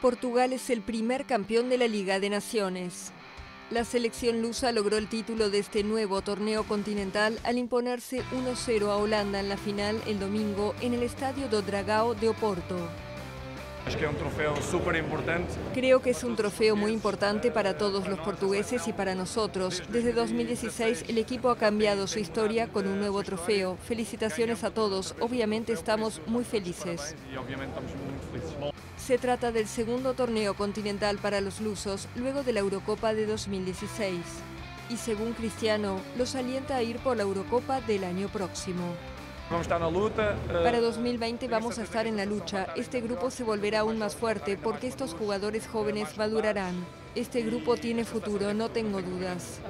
Portugal es el primer campeón de la Liga de Naciones. La selección lusa logró el título de este nuevo torneo continental al imponerse 1-0 a Holanda en la final el domingo en el Estadio do Dragao de Oporto. Creo que es un trofeo muy importante para todos los portugueses y para nosotros. Desde 2016 el equipo ha cambiado su historia con un nuevo trofeo. Felicitaciones a todos. Obviamente estamos muy felices. Se trata del segundo torneo continental para los lusos luego de la Eurocopa de 2016. Y según Cristiano, los alienta a ir por la Eurocopa del año próximo. Para 2020 vamos a estar en la lucha. Este grupo se volverá aún más fuerte porque estos jugadores jóvenes madurarán. Este grupo tiene futuro, no tengo dudas.